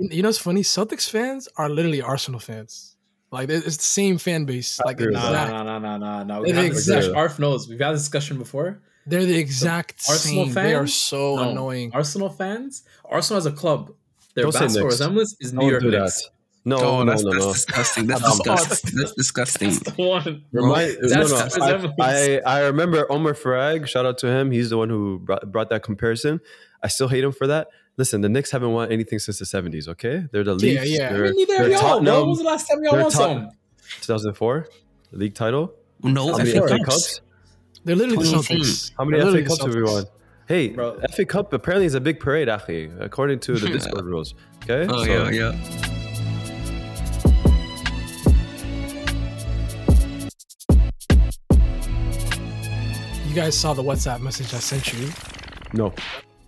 You you know what's funny? Celtics fans are literally Arsenal fans. Like it's the same fan base. Like No, exact, no, no, no, no, no. We They're had exact- Arf knows. We've had this discussion before. they're the exact Arsenal same. They are so No. annoying. Arsenal fans. Arsenal as a club. Their Don't basketball resemblance is New York. Knicks. No, oh, no, that's, no, that's no. disgusting. That's That's disgusting. That's disgusting. That's the one. Remind, no, That's no. the I. I, I remember Omar Farag. Shout out to him. He's the one who brought, brought that comparison. I still hate him for that. Listen, the Knicks haven't won anything since the 70s, okay? They're the Yeah, Leafs. yeah. I They're, I mean, neither they're y'all, bro. When was the last time y'all They're won Tot- some? 2004 league title. No, How many FA FA Cups. Cups? They're literally the Celtics. How many FA Cups have we won? Hey, Bro. FA Cup apparently is a big parade, Akhi, according to the Discord rules. Okay? Oh So- yeah, yeah. You guys saw the WhatsApp message I sent you No,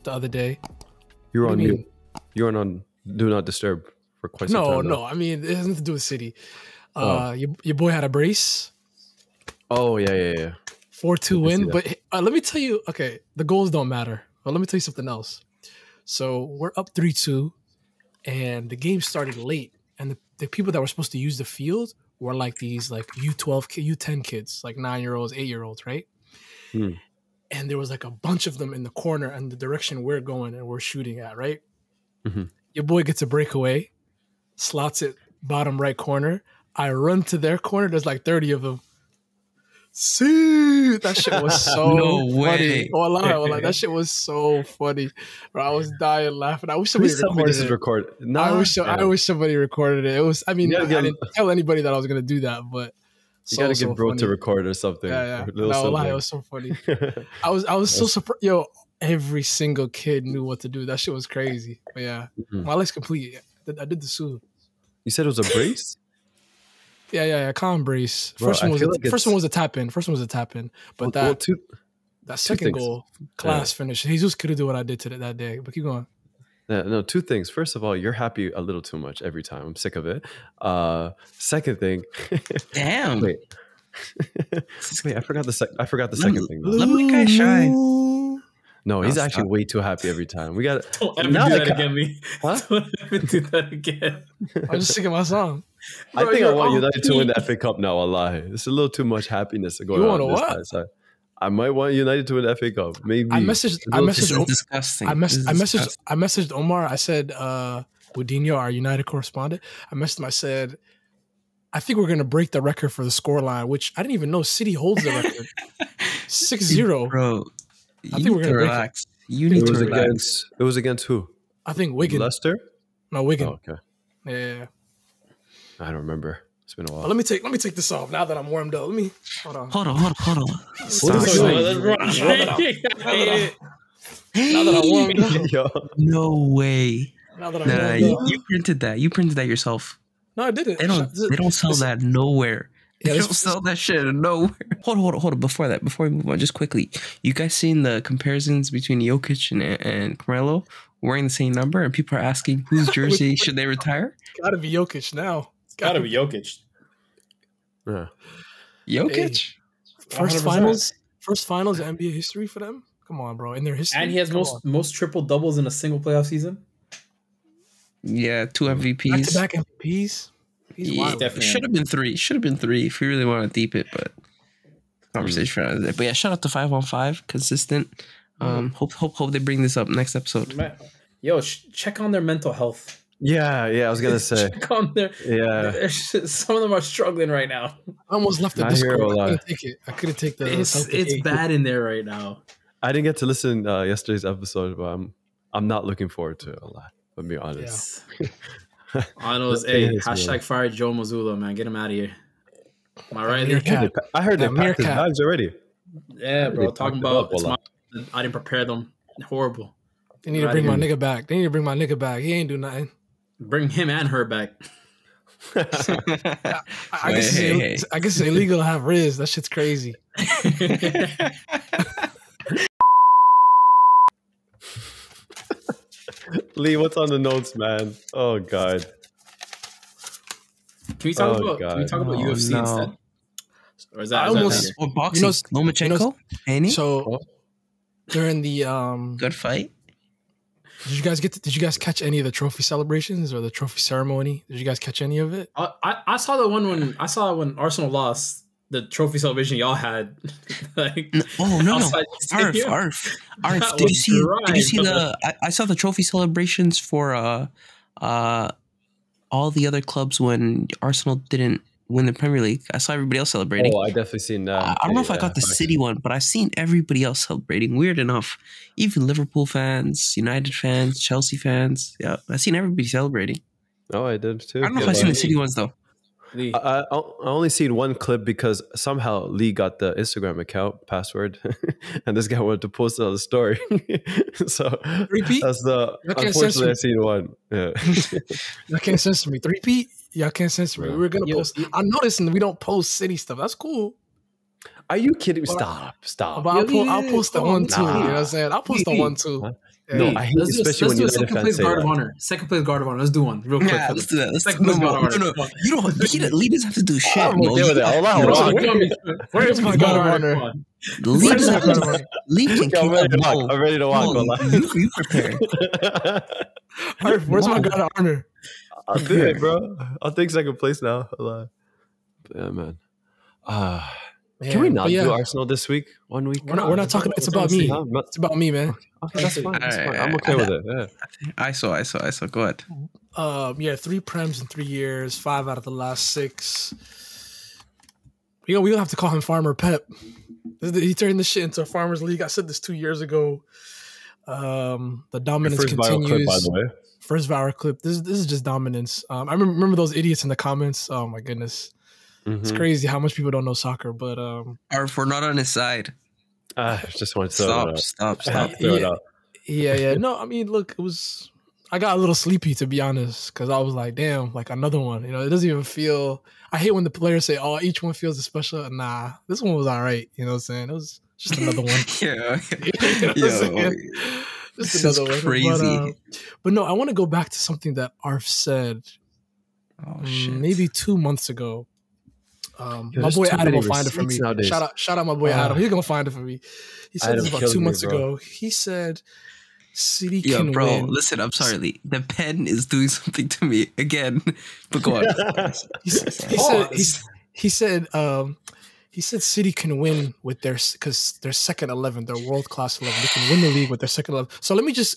the other day. You were What on you mute. You were on Do Not Disturb for quite some No, time. no. I mean, it has nothing to do with City. Oh. Uh, your, your boy had a brace, Oh, yeah, yeah, yeah. four two win. But uh, let me tell you, okay, the goals don't matter. But let me tell you something else. So we're up three two, and the game started late, and the, the people that were supposed to use the field were like these like U twelve, U ten kids, like nine year olds, eight year olds, right? Hmm. And there was like a bunch of them in the corner and the direction we're going and we're shooting at, right? Mhm. Your boy gets a breakaway, slots it bottom right corner. I run to their corner. There's like 30 of them. See, that shit was so No funny. way. Oh, lie, oh, like, that shit was so funny. Bro, I was dying laughing. I wish somebody Please tell recorded this is it. recorded. No, I wish I wish somebody recorded it. It was. I mean, You I gotta didn't tell anybody that I was gonna do that, but You so, gotta so get bro to record or something. Yeah, yeah. No, little lie, it something. was so funny. I was I was so surprised. Yo, every single kid knew what to do. That shit was crazy. But yeah, Mhm. my leg's complete. I did, the suit. You said it was a brace? Yeah, yeah, yeah. Calm brace. Bro, First one was a, like first one was a tap in. First one was a tap in. But Well, that well, two, that second goal, class finish. Jesus couldn't do what I did to that day. But keep going. Yeah, no, two things. First of all, you're happy a little too much every time. I'm sick of it. Uh, second thing, Damn. wait, wait, I forgot the sec- I forgot the Let second me- thing. Let me guy shine. No, he's No, actually stop. way too happy every time. We got Don't ever Now do I that ca- again, me. Huh? Don't ever do that again. I'm just singing my song. I think I want all United to win the. FA Cup now. Allah, it's a little too much happiness going You on. wanna this what? side, so I might want United to win the FA Cup. Maybe I messaged. I little This messaged. is disgusting. I messaged. I messaged. disgusting. I messaged Omar. I said, uh, Woodinho, our United correspondent. I messaged him. I said, I think we're gonna break the record for the scoreline, which I didn't even know City holds the record. 6-0. Bro, you think need we're gonna break it. relax. You It need to was relax. against. It was against who? I think Wigan. Leicester. No, Wigan. Oh, okay, Yeah, yeah, yeah. I don't remember. It's been a But while. let me take. Let me take this off now that I'm warmed up. Let me. Hold on. Hold on, hold on, hold on. What Stop. is So, going let's run. Now that I'm- now that I'm- now that I'm warmed up. Yo, No way. Now that I'm Nah, warmed you, up. you printed that. You printed that yourself. No, I didn't. They don't. Th- They don't sell this- that nowhere. Yeah, they this- don't sell that shit nowhere. Hold on, hold on, hold on. Before that, before we move on, just quickly, you guys seen the comparisons between Jokic and and Carmelo wearing the same number, and people are asking whose jersey should they retire? Gotta be Jokic now. It's gotta be Jokic. yeah. Jokic. First finals. First finals in NBA history for them. Come on, bro. In their history. And he has Come most on. most triple doubles in a single playoff season. Yeah, two MVPs. back-to-back MVPs. He's Yeah, wild. definitely. should have been three. Should have been three if you really want to deep it, but conversation for another day. But yeah, shout out to five on five, consistent. Um, hope hope hope they bring this up next episode. Yo, sh- check on their mental health. Yeah, yeah. I was gonna say. check on their. Yeah. Some of them are struggling right now. I almost left the I hear Discord. a I lot. couldn't take it. I couldn't take the. It's it's bad in there right now. I didn't get to listen uh, yesterday's episode, but I'm I'm not looking forward to it a lot. Let me be honest. I know it's a is, man. hashtag fire Joe Mazzulla, man. Get him out of here. Am I right? Meerkat. I heard they Yeah, packed his meerkat. bags already. Yeah, bro. Talking about up it's my. I didn't prepare them. Horrible. They need to Right bring my nigga back. They need to bring my nigga back. He ain't do nothing. Bring him and her back. I, I guess Hey, hey, it's, I guess it's illegal to have Riz. That shit's crazy. Lee, what's on the notes, man? Oh God. Can we talk Oh, about can we talk about No, UFC no. instead? Or is that, I is almost- later? What boxing? You know- Lomachenko? Any? So Oh. during the um Good fight. Did you guys get? To, did you guys catch any of the trophy celebrations or the trophy ceremony? Did you guys catch any of it? I, I, I saw the one when I saw when Arsenal lost the trophy celebration y'all had. like, N- Oh no, no. Arf, arf, arf. Did you was see? Did you see the? I, I saw the trophy celebrations for uh, uh, all the other clubs when Arsenal didn't win the Premier League. I saw everybody else celebrating. Oh, I definitely seen that. I um, I don't know if I got the facts. city one, but I've seen everybody else celebrating. Weird enough, even Liverpool fans, United fans, Chelsea fans. Yeah, I've seen everybody celebrating. Oh, I did too. I don't know if I've seen the city ones though. The- I, I I only seen one clip because somehow Lee got the Instagram account password, and this guy wanted to post it on the story. so Repeat? that's the Y'all can't unfortunately I censor seen one. Yeah. Y'all can't censor me. Three P. Y'all can't censor me. Yeah. We're gonna Yo, post. I noticed that we don't post city stuff. That's cool. Are you kidding? me? But- Stop! Stop! But I'll, yeah, po- I'll post the come on. one too. You know what I'm saying? I'll post the one too. Huh? Yeah. No, I hate let's do, especially let's when do a second place say guard of honor. Second place guard of honor. Let's do one real quick. Yeah, let's do that. Let's Second no, place no, guard of no, honor. no. You don't. He, Lee doesn't have to do shit. I'm okay with that. Hold on, hold on. Where's my my guard of honor? of honor? Lee Where's doesn't my have to. honor? Can Okay, I'm ready to walk. I'm ready to walk. Mo, Hold on. you, you prepare. Arf, Where's my guard of honor? I'll do it, bro. I'll take second place now. Hold on. Yeah, man. Uh, can we not yeah, do Arsenal this week? One week? We're not. We're not talking. It's about me. It's about me, man. Okay, that's fine. That's fine. I'm okay with it. Yeah. I saw. I saw. I saw. Go ahead. Um, yeah, three prems in three years, five out of the last six. We gonna we gonna have to call him Farmer Pep. He turned this shit into a farmers league. I said this two years ago. Um, the Your dominance first viral clip, by the way. First viral clip. This this is just dominance. Um, I remember, remember those idiots in the comments. Oh my goodness, it's Mhm. crazy how much people don't know soccer. But um, Or if we're not on his side, I just want to throw stop, stop, stop. had to it Yeah. out. yeah, yeah. No, I mean, look, it was. I got a little sleepy to be honest, because I was like, damn, like another one. You know, it doesn't even feel. I hate when the players say, "Oh, each one feels special." Nah, this one was all right. You know what I'm saying? It was just another one. yeah. You know what I'm Yo. Just this is one. crazy. But, uh, but no, I want to go back to something that Arf said oh mm, shit. maybe two months ago. Um, Yo, my boy Adam many will find it for me. nowadays. Shout out, shout out, my boy Ah. Adam. He's gonna find it for me. He said Adam this about two me, months bro. ago. He said, "City Yo, can bro, win." listen, I'm sorry, Lee. The pen is doing something to me again. But go on. He, he said, he, he said, um, he said, City can win with their because their second eleven, their world class eleven. They can win the league with their second eleven. So let me just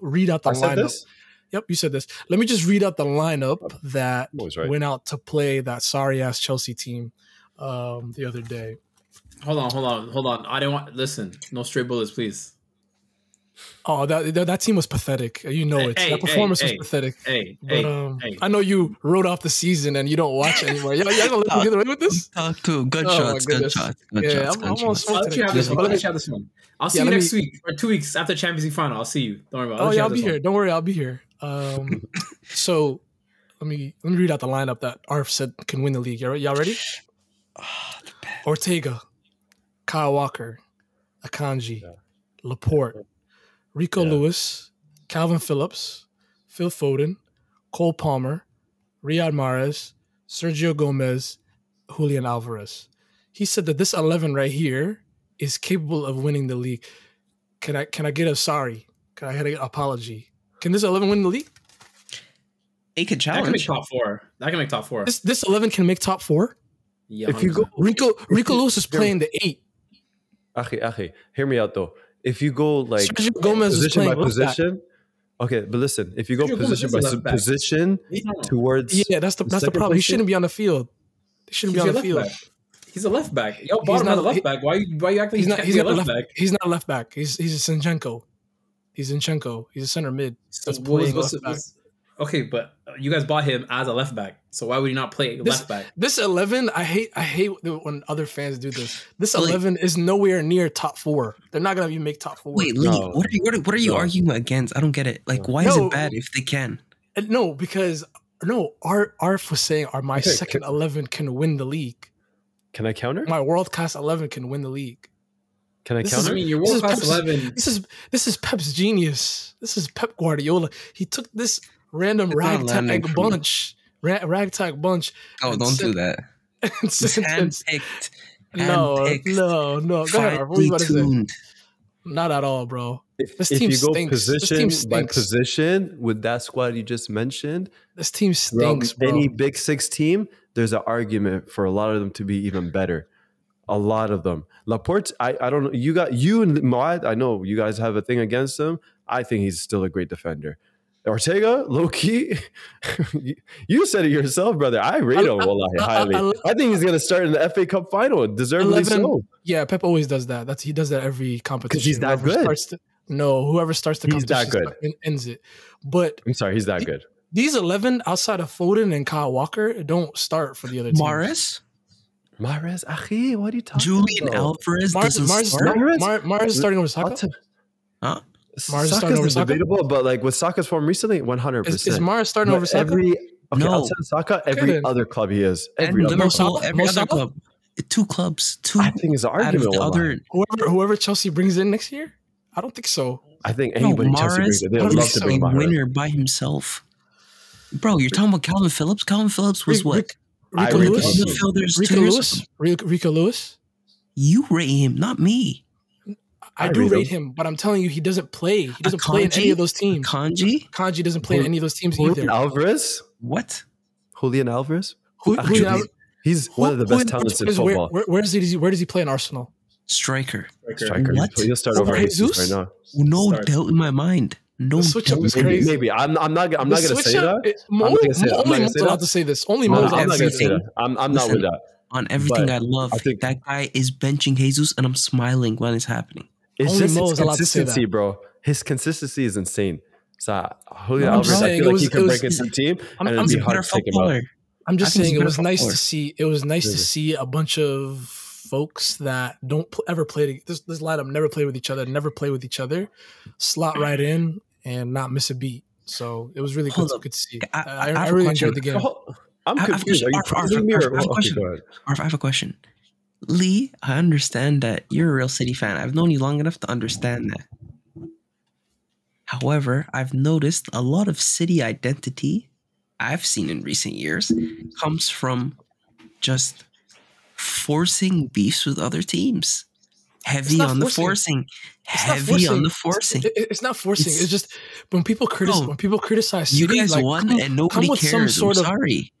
read out the I said lineup. This? Yep, you said this. Let me just read out the lineup that right. went out to play that sorry ass Chelsea team um, the other day. Hold on, hold on, hold on. I didn't want. Listen, no stray bullets, please. Oh, that that, that team was pathetic. You know it. Hey, that performance hey, was pathetic. Hey, But hey, um, hey. I know you wrote off the season and you don't watch anymore. Y'all, y'all gonna let me get away with this? Talk to him. Oh, Gunshots, gunshots, Yeah, gunshots, I'm- I'm on gunshots. smoke I'll let you have this one. I'll let let you have this one. I'll see Yeah, you next me- week or two weeks after Champions League final. I'll see you. Don't worry about it. Oh you yeah, I'll be this here. one. Don't worry, I'll be here. Um, so let me let me read out the lineup that Arf said can win the league. Y'all, y'all ready? Ah, the pen. Ortega, Kyle Walker, Akanji, Yeah. Laporte, Rico Yeah. Lewis, Kalvin Phillips, Phil Foden, Cole Palmer, Riyad Mahrez, Sergio Gomez, Julian Alvarez. He said that this eleven right here is capable of winning the league. Can I can I get a sorry? Can I get an apology? Can this eleven win the league? It could challenge. That can make top four. That can make top four. This this eleven can make top four. Yeah, If you go, Rico Rico Lewis is playing the eight. Achi, Achi, hear me out though. If you go like Sergio Gomez is position by playing left back. position, okay, but listen, if you go Sergio position is by a s- left back. position towards Yeah, that's the that's the second problem. He shouldn't be on the field. He shouldn't He's be on the left field. back. He's a left back. Yo, He's bottom not- a left he- back. Why why you acting He's he not he's a not a left left back? he's not a left back. He's he's a Zinchenko. He's Zinchenko. He's a center mid. So That's playing what's- left back. what's- Okay, but you guys bought him as a left back. So why would you not play This- left back? This eleven, I hate I hate when other fans do this. This Wait. eleven is nowhere near top four. They're not gonna even make top four. Wait, Lee, No. what are you what are, what are you No. arguing against? I don't get it. Like, why is it bad if they can? And no, because no, Art Arf was saying, "Are my Okay, second eleven can win the league? Can I counter? My world class eleven can win the league." Can I This counter? I mean, your This is world class eleven. This is this is Pep's genius. This is Pep Guardiola. He took this random It's not landing ragtag bunch, ra- ragtag bunch. Oh, don't said- do that. and It's said- and- handpicked. no, handpicked, no, no. Go ahead. What were you about to say? tuned. Not at all, bro. If, This if team you go stinks. Position by position with that squad you just mentioned, This team throughout stinks, bro. any Big Six team, there's an argument for a lot of them to be even better. A lot of them. Laporte, I, I don't know. You got you and Moad. I know you guys have a thing against him. I think he's still a great defender. Ortega, low key, you- you said it yourself, brother. I rate him wallahi I- I- highly. I- I think he's gonna start in the FA Cup final, deservedly 11 so. Yeah, Pep always does that. That's he does that every competition. he's that Whoever good. Starts to, no, whoever starts the He's that good. start- ends it. But I'm sorry, he's that good. these eleven outside of Foden and Kyle Walker don't start for the other teams. Maris, Mahrez, Achi, what are you talking Julian about? Alvarez Mars, doesn't Mars, start. Mahrez? Mar, Mars is starting over Saka. Huh? Mars is starting over Saka? debatable, but like with Saka's form recently, 100%. Is, is percent Mars starting over Saka? Every okay, No. outside Saka, every then. other club he is. And Every other Liverpool, club. Every other club. Two clubs. Two I think it's an argument. the other. whoever whoever Chelsea brings in next year? I don't think so. I think No, anybody Chelsea brings it, they would love to so. bring a Mahrez. winner by himself. Bro, you're talking about Kalvin Phillips. Kalvin Phillips was Rick- what? Rick- I Rico rate Lewis. Chelsea. Midfielders Rico two Lewis. ago. Rico, Rico Lewis. You rate him, not me. I, I do rate rate him, but I'm telling you, he doesn't play. He doesn't play in any of those teams. Kanji? Kanji doesn't play in any of those teams Julian either. Alvarez, What? Julian Alvarez. Who, who, Actually, now- He's who- one of the who best talents in football. Where, where, does he, where does he play in Arsenal? Striker. Striker. What? He'll start oh, Over over Jesus Jesus? right now. No Start. doubt in my mind. No The switch up is Maybe, crazy. maybe. I'm, I'm not. I'm not going to switch say up- that. it- Mo- I'm gonna say that. Only Mo's allowed to say this. Only Mo's allowed to say going to say this. that. I'm, I'm not with that. On everything But I love, I think- that guy is benching Jesus, and I'm smiling when it's happening. It's Only just Mo his allowed to say consistency, bro. His consistency is insane. So Julian No, I'm Alvarez, I feel like was- he can break into the team, I'm- and I'm it'd be just hard to take him out. I'm just saying it was nice to see. It was nice to see a bunch of folks that don't pl- ever play. to- This this lineup never play with each other. Never play with each other. Slot right in and not miss a beat. So it was really good, Hold to, up. to see. I- I, I I, have really enjoyed the game. Oh, I'm I have a confused. Are you question. Arf, Arf, praising me or I have a okay, question. go ahead. Arf, I have a question. Lee, I understand that you're a real City fan. I've known you long enough to understand that. However, I've noticed a lot of City identity I've seen in recent years comes from just forcing beefs with other teams. Heavy on the forcing. forcing. It's not Heavy on the forcing. It- it- it's not forcing. It's, It's- just when people criticize Bro, when people criticize You guys like, won come- and nobody come with some cares. sort I'm of- sorry.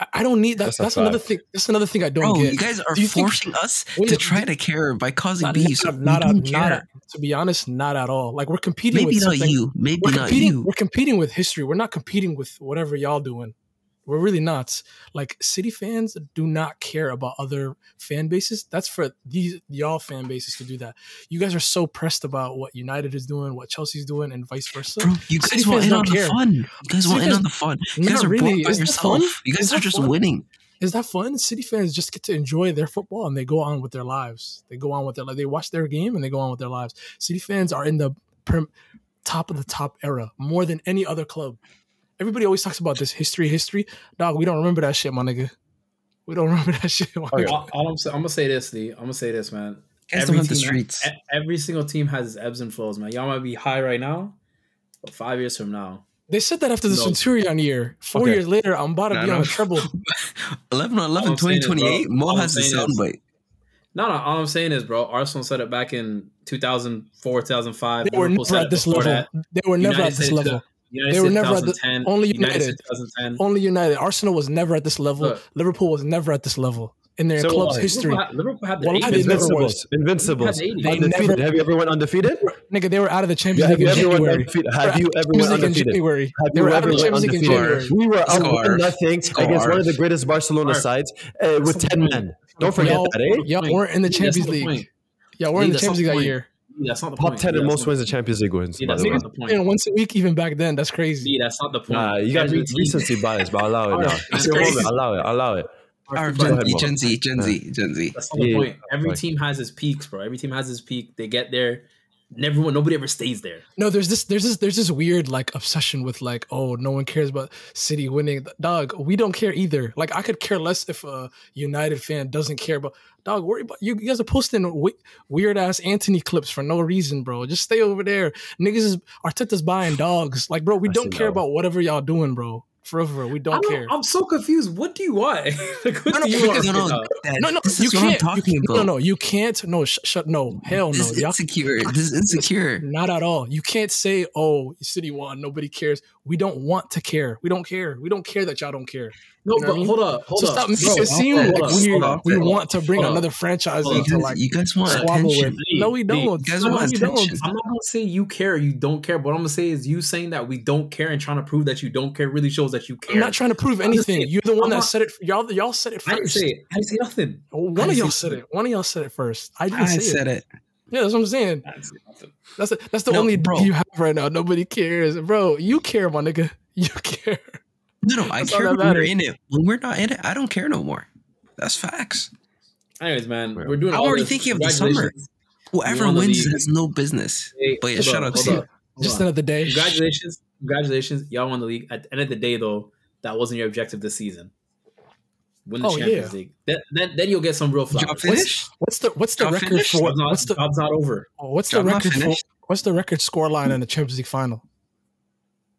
I- I don't need that. That's That's, another thing. That's another thing I don't Bro, get. you guys are Do you think- forcing us to do- try to care by causing not, beefs. not, We not, don't not, care. not- to be honest, not at all. Like we're competing Maybe with not something. you. Maybe we're not you. We're competing with history. We're not competing with whatever y'all doing. We're really not. Like City fans do not care about other fan bases. That's for these y'all fan bases to do that. You guys are so pressed about what United is doing, what Chelsea's doing, and vice versa. Bro, you City guys want in on the fun. You guys City want in on the fun. You guys are really. bored by yourself. fun? You guys Is are just fun? winning. Is that fun? City fans just get to enjoy their football and they go on with their lives. They go on with their like they watch their game and they go on with their lives. City fans are in the prim, top of the top era more than any other club. Everybody always talks about this history, history. Dog, we don't remember that shit, my nigga. We don't remember that shit. My Okay. nigga. All, all I'm, I'm gonna say this, Lee. I'm gonna say this, man. You guys the team- streets. every single team has its ebbs and flows, man. Y'all might be high right now, but five years from now, They said that after the No. Centurion year. Four Okay. years later, I'm about to Nah, be on no. a treble. 11 on 11, All I'm saying is, bro, 2028. Mo all I'm has the saying is- soundbite. no, no. All I'm saying is, bro, Arsenal said it back in 2004, 2005. They were Liverpool never said at this level. that. They were never United at this level. To- United They were never at the- only United United. Only United. Arsenal was never at this level. Look. Liverpool was never at this level in their So club's what? history. Liverpool had, Liverpool had the Well, eight I did never Liverpool- was. Invincibles. Invincibles. They They Undefeated. never- Have you ever went undefeeted? Nigga, they were out of the Champions Have League you in ever went January. undefeated? They were Have you out of the ever Champions went League in undefeated? January. Have They you were out ever of the went Champions League in undefeated? January. We were up Scarf. one nothing Scarf. against one of the greatest Barcelona Scarf. sides uh, with ten men. Don't forget Y'all, that, eh? y'all weren't in the That's Champions not the League. point. Y'all weren't in the That's not Champions League the that point. year. That's not the Top point. ten and most not- wins the Champions League wins. Yeah, that's not the point. And once a week, even back then, that's crazy. Yeah, that's not the point. Nah, you guys Every are team- recency bias, but allow it now. Alright, It's your that's moment. Allow it. Allow it. Our Gen ahead, Z, Gen Z, Gen Z, Gen Z. That's not the point. Every right. team has its peaks, bro. Every team has its peak. They get there. Everyone, nobody ever stays there. No, there's this, there's this, there's this weird like obsession with like, oh, no one cares about City winning. Dog, we don't care either. Like, I could care less if a United fan doesn't care about. Dog, worry about you. You guys are posting w- weird ass Anthony clips for no reason, bro. Just stay over there. Niggas is Arteta's buying dogs. Like, bro, we I don't care that about whatever y'all doing, bro. For real, for real. We don't don't- care. I'm so confused. What do you want? like, what No, no, do you because- want? no, no, no, no, this you is what I'm can't. You about. no, no, you can't. No, sh- shut. No, hell no. This is Y'all, insecure. This is insecure. not at all. You can't say, "Oh, City One, Nobody cares." We don't want to care. We don't care. We don't care that y'all don't care. No, You know but I mean? hold up, hold so up. stop making Bro, it seem like up, we up, we want to bring hold up. another franchise Hold up. into like you guys want squabble attention. with. No, we don't. You guys no, want we don't. attention. I'm not gonna say you care, or you don't care. What I'm gonna say is you saying that we don't care and trying to prove that you don't care really shows that you care. I'm not trying to prove anything. saying, You're the one I'm that not- said it. Y'all, y'all said it first. I didn't say it. I didn't say nothing. One of y'all said it. One of y'all said it first. I didn't I say said it. it. Yeah, that's what I'm saying. I didn't say nothing. That's the, that's the No, only bro. you have right now. Nobody cares, bro. You care, my nigga. You care. No, no, I That's care that when we're in it. When we're not in it, I don't care no more. That's facts. Anyways, man, Yeah. we're doing. I'm already this. thinking of the summer. Whoever the wins has no business. Hey, But yeah, hold shout up, out hold to you. up, hold Just up. another day. Congratulations, congratulations, y'all won the league. At the end of the day, though, that wasn't your objective this season. Win the Oh, Champions yeah. League. Then, then, then you'll get some real Job flowers. finished? What's the what's the Job record finished? for Job's not, what's the job's not over. what's the Job not record for what's the record score line in the Champions League final?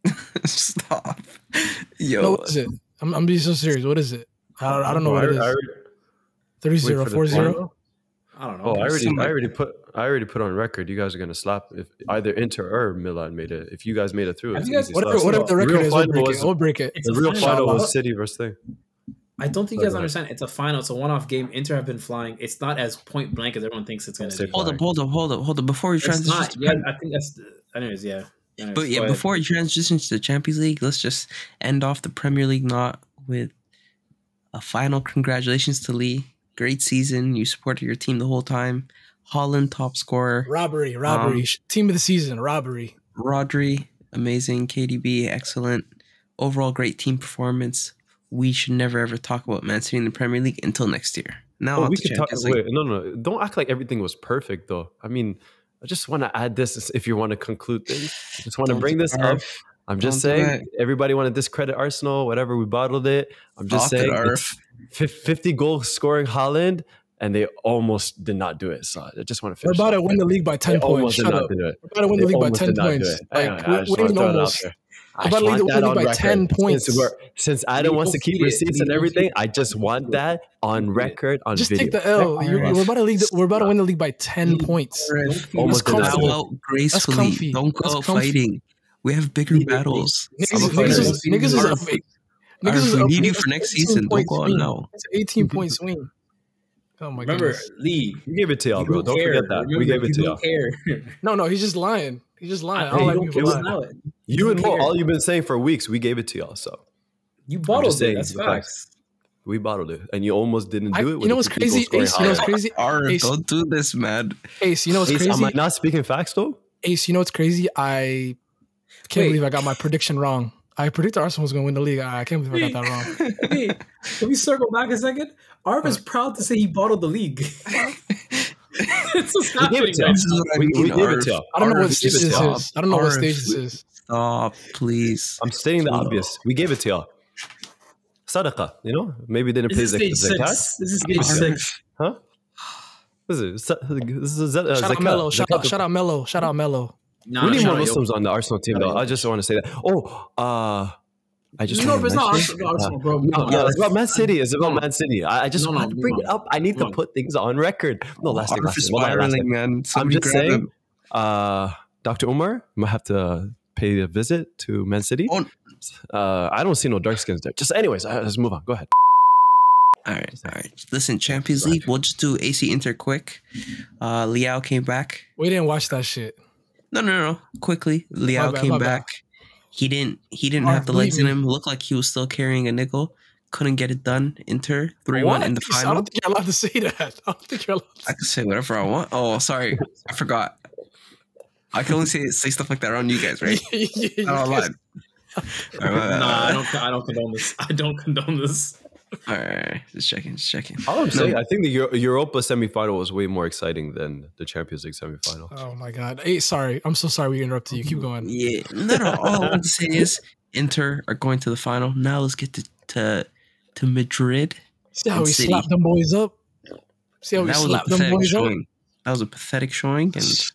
Stop. Yo, No, what is it? I'm, I'm being so serious. What is it? I don't, I don't know what it I- I is. already- 3 wait 0, for the 4 0. I don't know. Oh, I already, I already put, I already put on record. You guys are gonna slap if either Inter or Milan made it. If you guys made it through, Have it's you guys- easy Whatever, slap. whatever the The record real is, we'll final break was- it. We'll break it. It's The real final. final What? was City versus thing. I don't think you guys Sorry, understand. It's a final. It's a one-off game. Inter have been flying. It's not as point blank as everyone thinks it's going to Say be. hold up, hold up, hold up, hold up. Before we It's transition, not. to Yeah, I think that's. Anyways, yeah. Anyways, but yeah, ahead. before we transition to the Champions League, let's just end off the Premier League not with a final congratulations to Lee. Great season. You supported your team the whole time. Haaland top scorer. Robbery, robbery. Um, Team of the season, robbery. Rodri, amazing. KDB, excellent. Overall, great team performance. We should never ever talk about Man City in the Premier League until next year. Now Oh, on we to could talk. Champions League. Wait, no, no, don't act like everything was perfect, though. I mean, I just want to add this if you want to conclude things. I just want to bring this that. up. I'm just Don't saying, everybody want to discredit Arsenal, whatever. We bottled it. I'm just Stop saying, Arf. it's 50 goal scoring Haaland, and they almost did not do it. So I just want to We're finish. about to win the league by 10 They points. almost did Shut not up. do it. We're about to win They the league by 10 did not do points. it. I- Like, I we're just wanna throw it out almost. There. We're I about to lead want the that league on by record. 10 points. Since, we're, since Adam wants to keep see it. receipts and everything. I just want that on record on Just video. take the L. You- Alright. we're about to lead. The, we're about to win the league by 10 points. Almost did not comfortable. do Bow it. out gracefully. comfy. Don't go That's out comfy. fighting. We have bigger battles. Niggas, I'm a niggas, is, niggas is Arf, up. Niggas Arf, is we up need you for next season. Don't go out now. It's an 18 point swing. Oh my god! Remember, goodness. Lee. We gave it to y'all, bro. Don't care. forget that. we gave it to y'all. Care. No, no, he's just lying. He's just lying. I I don't Hey, like people lying. Allow it. You and Mo, all you've been saying for weeks, we gave it to y'all. So You bottled just saying it. That's the facts. we bottled it, and you almost didn't I- do it. you know what's crazy? scoring Ace, you know what's crazy? Arf, Ace, don't do this, man. Ace, you know what's Ace, am I crazy? not speaking facts though? Ace, you know what's crazy? I can't Wait. believe I got my prediction wrong. I predicted Arsenal was going to win the league. I I can't believe I got that wrong. Wait, can we circle back a second? Arv is uh, proud to say he bottled the league. That's what's We gave it to man. y'all. This is what I We, mean. we gave it to y'all. I don't know Arf, what stage this is. I don't know what stage this is. Stop, please. I'm stating the obvious. We gave it to y'all. Sadaqa, you know, maybe didn't pay This is stage zakat. six. This is stage six. Huh? This is this is uh, Shout out. Mello. Shout out, shout out Mello. Shout out Mello. Nah, we need more. Muslims on the Arsenal team, though. I just want to say that. Oh, uh, I just No, want it's not. Arsenal, Arsenal, uh, bro. no, No, no, it's about Man City. It's about No. Man City. I, I just No, no, want to bring no. it up. I need to put things on record. No, last thing, last thing. Well, last thing. man. I'm just saying, uh, Dr. Umar might have to pay a visit to Man City. Oh. Uh, I don't see no dark skins there. Just, anyways, uh, let's move on. Go ahead. All right, all right. Listen, Champions League. We'll just do AC Inter quick. Uh, Leão came back. We didn't watch that shit. No, no, no. Quickly, Leão bad, came my bad. back. He didn't. He didn't Arf, have the legs in him. Looked like he was still carrying a nickel. Couldn't get it done. Inter three one in the final. I don't think you're allowed to say that. I don't think you're allowed I can say whatever I want. Oh, sorry, I forgot. I can only say say stuff like that around you guys, right? say You Not online. All right, my bad. Nah, I don't. I don't condone this. I don't condone this. All right, just checking, just checking. All I'm saying, I think the Euro- Europa semifinal was way more exciting than the Champions League semifinal. Oh my god. Hey, sorry. I'm so sorry we interrupted you. Keep going. Yeah, no, no. All I want to say is Inter are going to the final. Now let's get to to, to Madrid. See how we City. slapped them boys up? See how we That was a slapped them pathetic boys up? showing. That was a pathetic showing, and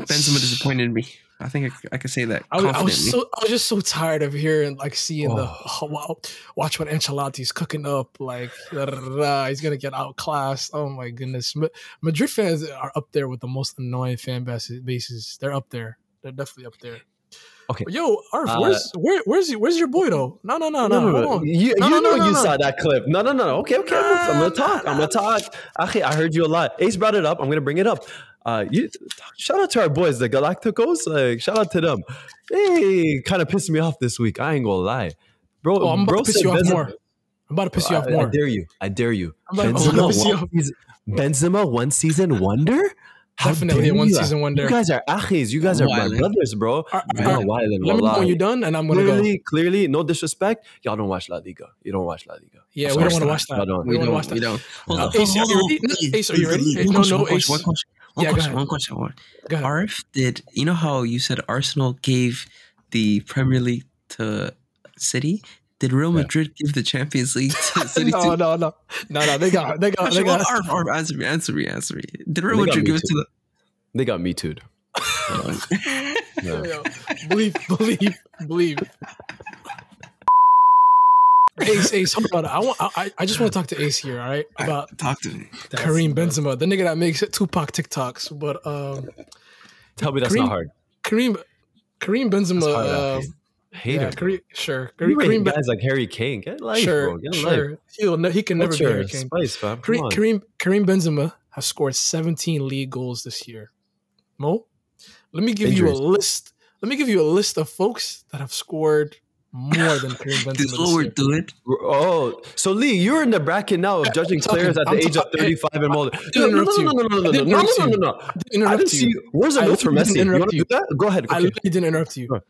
Benzema disappointed me. I think I could say that I was, I was so I was just so tired of hearing like seeing the Oh. wow, watch what Ancelotti's cooking up like da, da, da, da, he's gonna get outclassed. Oh my goodness, Ma- Madrid fans are up there with the most annoying fan bases. They're up there. They're definitely up there. Okay. Yo, Arf, Uh, where's where, where's where's your boy though? No, no, no, no, on. You, No, you no, know no, no, you no. saw that clip. No, no, no, no. Okay, okay. I'm, gonna, I'm gonna Nah, talk. I'm gonna talk. Akhi, I heard you a lot. Ace brought it up. I'm gonna bring it up. Uh, you shout out to our boys, the Galacticos. Like, shout out to them. Hey, kind of pissed me off this week. I ain't gonna lie, bro. Oh, I'm about bro to piss you off Benzema- more. I'm about to piss you I, off I more. dare you. I dare you. I'm Benzema, to piss you off. Benzema, one season wonder. How Definitely dare a one you? season wonder. You guys are aches. You guys are my brothers, bro. Ar- Yeah, Ar- wildin', Let me know when you're done, and I'm gonna Clearly, go. clearly, no disrespect. Y'all don't watch La Liga. You don't watch La Liga. Yeah, we don't want to watch that. Don't. We, we don't don't. want to watch We that. don't. Hold on. Ace, are you hold ready? Ace, are you ready? please. One no, question, no, one Ace. question, one question. One Yeah, question, one question. One. Go ahead. Arif did you know how you said Arsenal gave the Premier League to City? Did Real Yeah. Madrid give the Champions League to City no, no, no, no, no. They got, they got, they got. Arf, Arf, answer me, answer me, answer me. Did Real Madrid me give it too. to They got me too. the? Believe, believe, believe. Ace, Ace, hold on. I want, I, I just want to talk to Ace here, all right, about Talk to me. That's- Karim Benzema, the nigga that makes it Tupac TikToks. But um, Tell me that's Karim- not hard. Karim, Karim Benzema, That's hard, uh, Hater. yeah, Karim, sure, Karim, rating Karim, guys like Harry Kane. Get life, sure, bro. Get life. sure. He'll, ne- he can never be Harry Kane. spice, fam? Come Karim, on. Karim, Karim Benzema has scored 17 league goals this year. Mo, let me give Injuries. you a list. Let me give you a list of folks that have scored more than Karim Benzema This this is what we're year. doing. Oh, so Lee, you're in the bracket now of judging talking- players at the I'm age of talking- 35 and older. didn't No, no, no, interrupt no, no, no, no, I no, didn't no, no, interrupt no, no, you. no. I didn't I interrupt didn't see you. you. Where's the I notes for literally Messi? didn't You want interrupt to you. do that? Go ahead. I Okay. literally didn't interrupt you. Go ahead.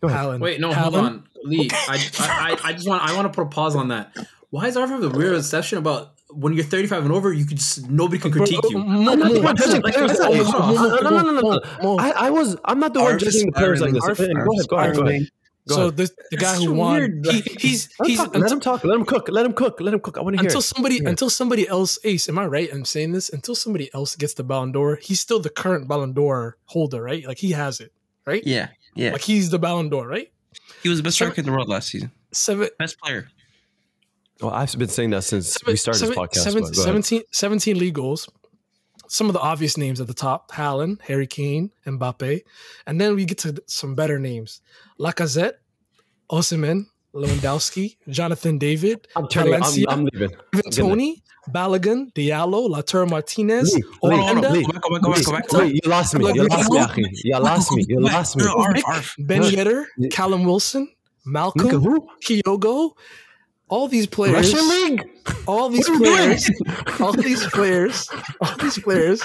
Go ahead. Alan, Wait, no, Alan, hold on, Lee. I, I, I- I just want, I want to put a pause on that. Why is Arthur the weird obsession about when you're 35 and over, you could just nobody can critique you? I'm not the one judging players that Mo, age. Mo, No, no, no, no, no, Mo, no. Mo. I, I was. I'm not the one judging the players like this. Go ahead. Go ahead. Go ahead. Go So ahead. this the guy who won. weird. He, he's Let he's talk. Let him talk. Let him cook. Let him cook. Let him cook. I want to hear. until somebody Yeah. until somebody else ace am i right in saying this until somebody else gets the ballon d'or he's still the current ballon d'or holder right like he has it right Yeah, yeah. like he's the ballon d'or right He was the best striker in the world last season. seven Best player. Well, I've been saying that since we started seven- this podcast. seven- but go ahead. 17, 17 league goals some of the obvious names at the top Haaland, Harry Kane, Mbappe. And then we get to some better names. Lacazette, Osimhen, Lewandowski, Jonathan David, I'm turning. I'm, Valencia, I'm leaving. Ivan Toney, Balogun, Diallo, Lautaro Martinez, Go back, go back, go back, go back. Wait, you lost me. You lost me. You lost me. You lost me. No, Arf, Vic, Arf. Ben Yeah. Yedder, Callum Wilson, Malcom, who? Kyogo, all these players, Russian league. all these What are you doing? players, all these players, all these players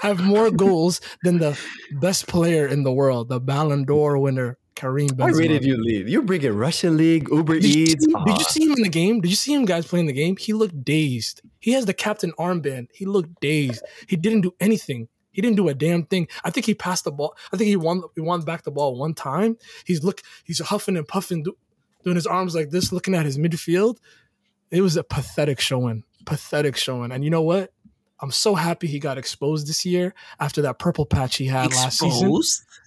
have more goals than the best player in the world, the Ballon d'Or winner, Karim Benzema. I rated you leave? You bring in Russian league, Uber Did you, Eats. see, did Ah. you see him in the game? Did you see him guys playing the game? He looked dazed. He has the captain armband. He looked dazed. He didn't do anything. He didn't do a damn thing. I think he passed the ball. I think he won. He won back the ball one time. He's look. He's huffing and puffing, do, doing his arms like this, looking at his midfield. It was a pathetic showing. Pathetic showing. And you know what? I'm so happy he got exposed this year after that purple patch he had last season.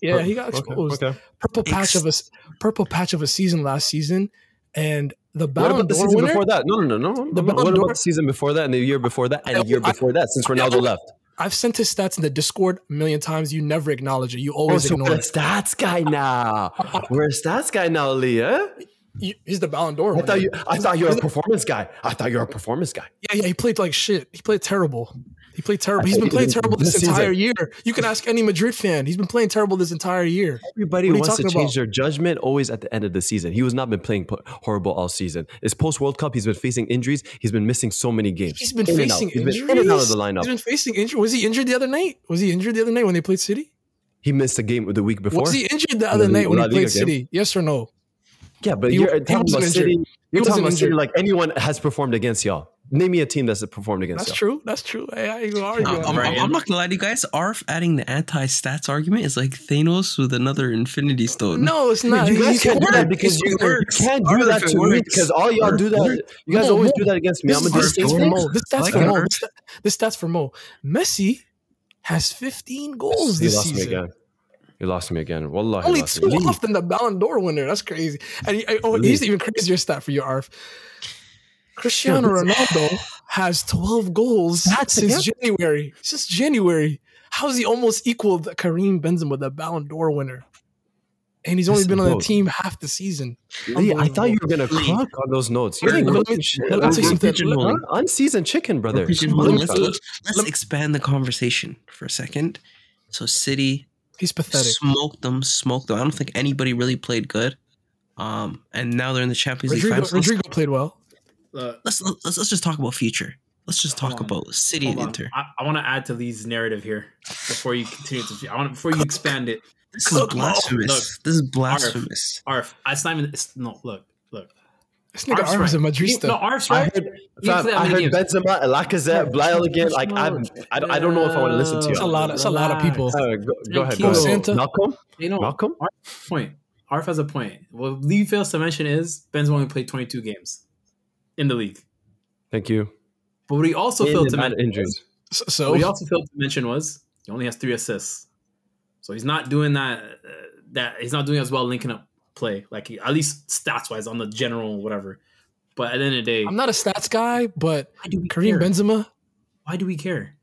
Yeah, he got exposed Okay. purple patch Ex- of a s- purple patch of a season last season, and the What about the season winner. before that? No, no, no, no. no, The no. Ballon What about the season before that and the year before that and the I- year I- before that since Ronaldo left? I've sent his stats in the Discord a million times. You never acknowledge it. You Oh, always so ignore we're a it. stats guy now. We're a stats guy now, Leah. He's the Ballon d'Or. I thought you. I thought you were a performance guy. I thought you were a performance guy. Yeah, yeah. He played like shit. He played terrible. He played terrible. He's been playing terrible this this entire season. year. You can ask any Madrid fan. He's been playing terrible this entire year. Everybody What are you wants to change about? their judgment always at the end of the season. He has not been playing horrible all season. It's post World Cup. He's been facing injuries. He's been missing so many games. He's been In facing He's injuries. been in and out of the lineup. He's been facing injury. Was he injured the other night? Was he injured the other night when they played City? He missed a game the week before. Was he injured the other the night when he played City? Yes or no? Yeah, but He- you're he talking about injured. City. He You're talking wasn't about City like anyone has performed against y'all. Name me a team that's performed against That's y'all. true. That's true. Hey, I argue. I'm, I'm. I'm- I'm not gonna lie to you guys. Arf adding the anti-stats argument is like Thanos with another Infinity Stone. No, it's not. You guys can't do that because you, you can't do Arf, that to me because all y'all Arf, do that. works. You guys Mo, always Mo, do that against me. This, I'm is, gonna do stats for thing. Mo. This stats Like for Mo. This, this stats for Mo. Messi has 15 goals He this lost me season. Again. You lost me again. Wallah, Only lost two me. off than the Ballon d'Or winner. That's crazy. And he, oh, League. here's even crazier stat for you, Arf. Cristiano Ronaldo has 12 goals That's since January. Since January. How has he almost equaled Karim Benzema, with the Ballon d'Or winner? And he's only Listen, been on bro. the team half the season. Lee, I thought you were gonna Lee. clock on those notes. You're Lee, like let me- let me say We're something. pigeonholing. Un- unseasoned chicken, brother. Let me- Let's, let- let's, let's expand the conversation for a second. So City He's pathetic. smoked them, smoked them. I don't think anybody really played good. Um, and now they're in the Champions League Rodrigo, finals. Rodrigo played well. Uh, let's, let's let's just talk about future. Let's just talk about City hold and on. Inter. I, I want to add to Lee's narrative here before you continue to. I want before you expand it. This is Look, blasphemous. look. this is blasphemous. Arf, it's not even. It's, no, look, look. This nigga Arf's Arf is a. Madrista. No, Arf's I heard, fam, I heard games. Benzema, Lacazette, Blyle again. Like I'm, I, don't- I don't know if I want to listen to you. It's a lot of- it's a lot of people. Uh, go, go ahead, go ahead. Santa. Malcom, You know, Malcom. Arf point. Arf has a point. What Lee fails to mention is Benzema only played 22 games in the league. Thank you. But what he also In failed to mention, injuries. So, so what he also failed to mention was he only has three assists. So he's not doing that. Uh, that he's not doing as well linking up play, like at least stats wise on the general whatever. But at the end of the day, I'm not a stats guy, but why do we Karim care? Benzema, Why do we care?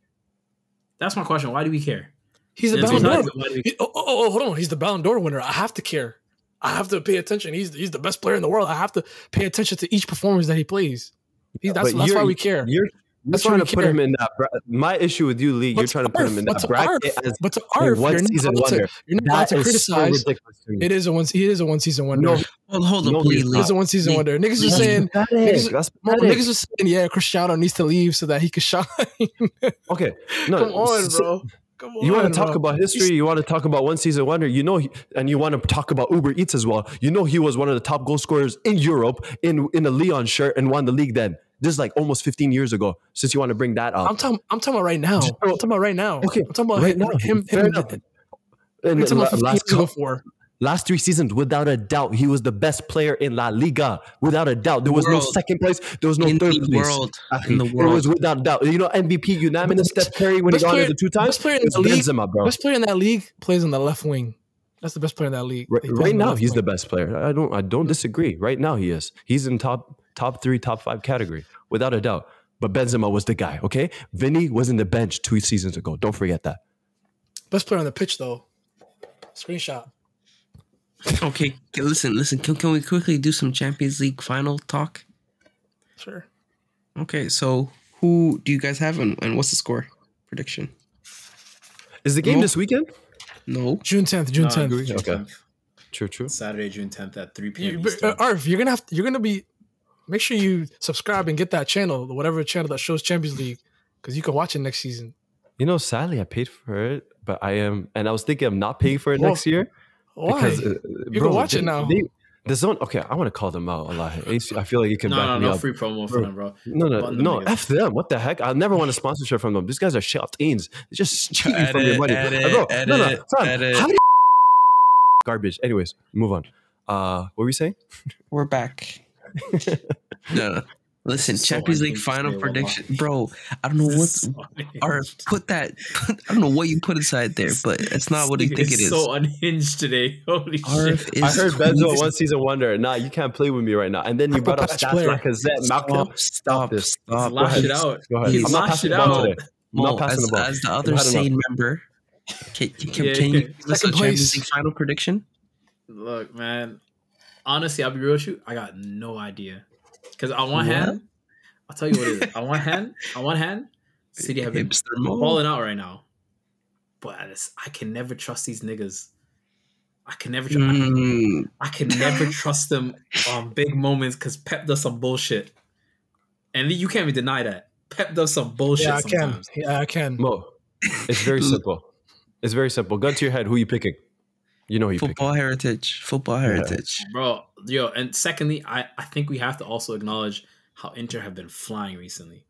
That's my question. Why do we care? he's the Ballon d'Or. even why do we He- oh, oh, oh, hold on. He's the Ballon d'Or winner. I have to care. I have to pay attention. He's he's the best player in the world. I have to pay attention to each performance that he plays. He, that's that's why we care. You're, you're That's why trying we to put care. him in that. Bra- my issue with you, Lee, But you're trying to put him in that to bracket Arf, as but to a Arf, one you're not season allowed to, you're not allowed That to is so criticize. ridiculous to it is a one. It is a one season wonder. No, Hold, hold up, Lee, he's Lee. it is a one season Lee, wonder. Niggas was Lee, saying. Niggas- That's niggas was saying, yeah, Cristiano needs to leave so that he could shine. Okay, no, Come on, bro. Come on. You want to talk bro. about history? You want to talk about one season wonder? You know, and you want to talk about Uber Eats as well. You know, he was one of the top goal scorers in Europe in in a Lyon shirt and won the league. Then this is like almost 15 years ago. Since you want to bring that up, I'm talking. I'm talking about right now. I'm talking about right now. Okay, I'm talking about right him. now. Him. Fair him enough. I'm talking about 15 last years before. last three seasons, without a doubt, he was the best player in La Liga. Without a doubt, there was no second place. There was no in third the place. world, Akhi, in the world, It was without doubt. You know, MVP unanimous. Steph Curry when he got player- it the two times. best player in the league- Benzema, bro. Best player in that league plays on the left wing. That's the best player in that league. Right, right now, left he's the best player. I don't. I don't disagree. Right now, he is. He's in top top three, top five category without a doubt. But Benzema was the guy. Okay, Vini was in the bench two seasons ago. Don't forget that. best player on the pitch though. Screenshot. Okay, okay, listen, listen. Can, can we quickly do some Champions League final talk? Sure. Okay, so who do you guys have and, and what's the score prediction? Is the game Mo- this weekend? No. June 10th. June No, 10th. June Okay. 10th. True, true. Saturday, June 10th at 3 p.m. You, but, uh, Arf, you're gonna have to, you're gonna be make sure you subscribe and get that channel, whatever channel that shows Champions League, because you can watch it next season. You know, sadly, I paid for it, but I am, and I was thinking of not paying for it Well, next year Why? because uh, can bro, watch it now. they- DAZN. Okay, I want to call them out a lot. I feel like you can no, back no, me no up. free promo for them, bro. No, no, Button them no. niggas. F them. What the heck? I'll never want a sponsorship from them. These guys are charlatans. They just cheat you from your money. edit, bro, no, no, edit, fam, edit. How do you garbage? Anyways, move on. Uh, what were we saying? We're back. No, no. Listen, so Champions League final today, prediction, bro. I don't know This what is so or put that. I don't know what you put inside there, but it's not what you think nigga it is. So unhinged today. Holy Arf shit. I heard Benzo one season wonder. Nah, you can't play with me right now. And then you brought up Patch stats player. Lacazette, Malcom. Stop, stop, this. stop. Lash ahead. it out. Go ahead. He's I'm not lashed passing it the ball out. today. I'm not passing as, the ball. as the other sane member, can, can, can, Yeah, can you give us a Champions. League final prediction? Look, man. Honestly, I'll be real with you. I got no idea. Because on one What? hand, I'll tell you what it is. On one hand, on one hand, City have been Hipster Mo. balling out right now. But at this- I can never trust these niggas. I can never trust. Mm, I can never trust them on big moments because Pep does some bullshit, and you can't even deny that Pep does some bullshit. yeah, I can. Yeah, I can. Mo, it's very simple. It's very simple. Gun to your head. Who are you picking? You know you picking. football heritage. Football heritage. bro. Yo, and secondly, I I think we have to also acknowledge how Inter have been flying recently.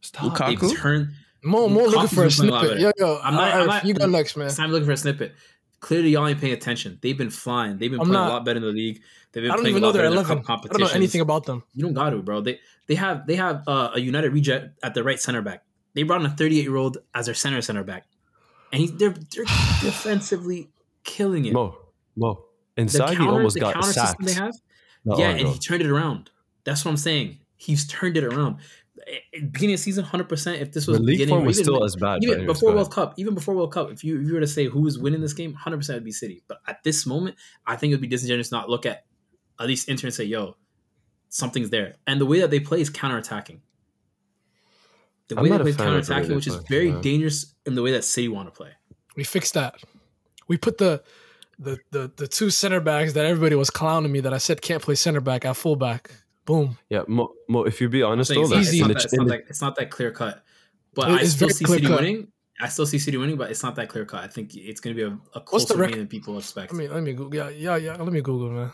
Stop. Lukaku? They've turned. More, more looking for a been a snippet. Yo, yo, I'm not- I'm not- you go next, man. It's time looking for a snippet. Clearly, y'all ain't paying attention. They've been flying. They've been I'm playing not- a lot better in the league. They've been I don't playing even a know lot they're better in the 11. cup I don't know anything about them. You don't got to, bro. They they have they have uh, a United reject at the right center back. They brought in a 38 year old as their center center back. and he, they're they're defensively killing it. Mo, Mo. the Inside, he counter, almost got counter sacked. they have, not yeah, long and ago. he turned it around. That's what I'm saying. He's turned it around. Eh, Beginning of season, hundred percent. If this was The league beginning, form was even- still as bad. even anyways, before World. Cup, even before World Cup, if you if you were to say who is winning this game, hundred percent would be City. But at this moment, I think it would be disingenuous not look at at least Inter and say, "Yo, something's there." And the way that they play is counterattacking. The I'm way they not a play fan the way counterattacking, they which is very yeah. dangerous in the way that City want to play. We fixed that. We put the the the the two center backs that everybody was clowning me that I said can't play center back at fullback. Boom. Yeah, Mo, Mo, if you be honest though, it's, easy. not, like, it's, not that, it's, not that, it's not that clear cut. But It- I still see City clear-cut. winning. I still see City winning, but it's not that clear cut. I think it's going to be a, a closer the rec- game than people expect. I mean, let me Google. Yeah, yeah, yeah. Let me Google, man.